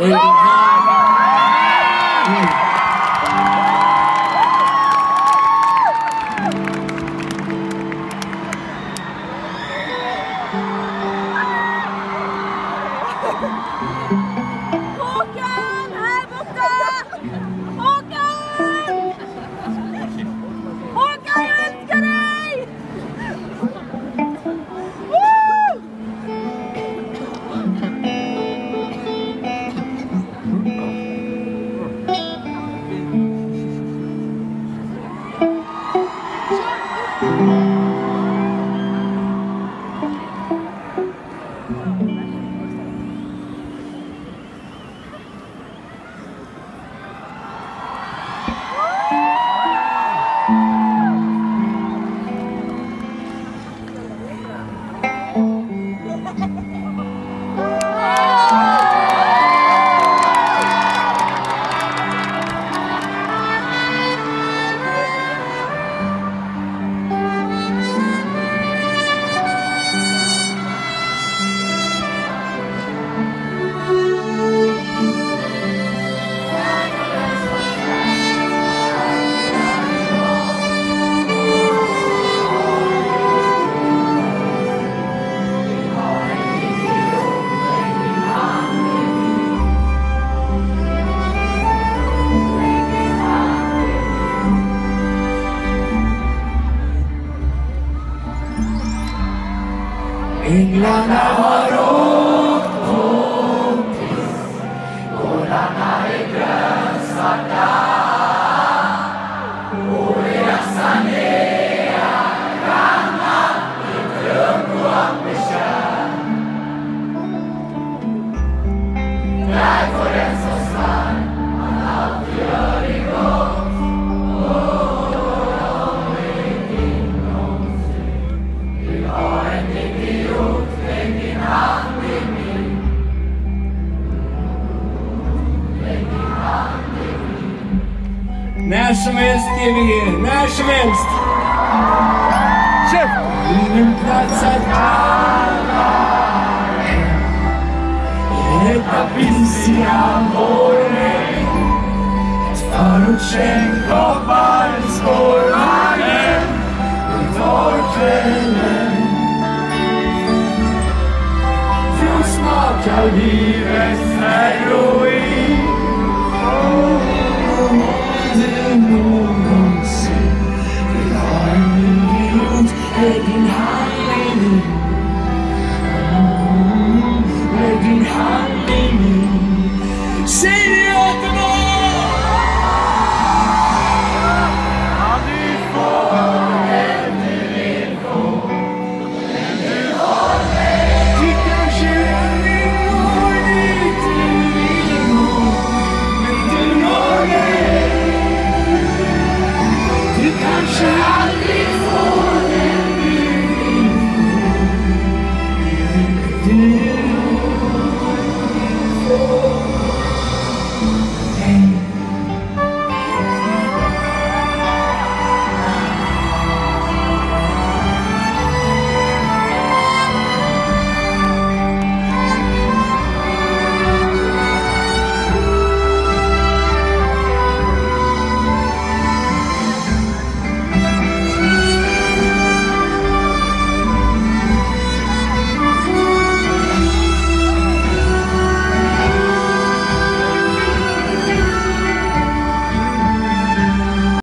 Đình Hà en la Navarro. När som helst GVG, när som helst! Käft! Ingen plats att kalla hem I detta pissiga vårregn Ett förortsgäng Yeah.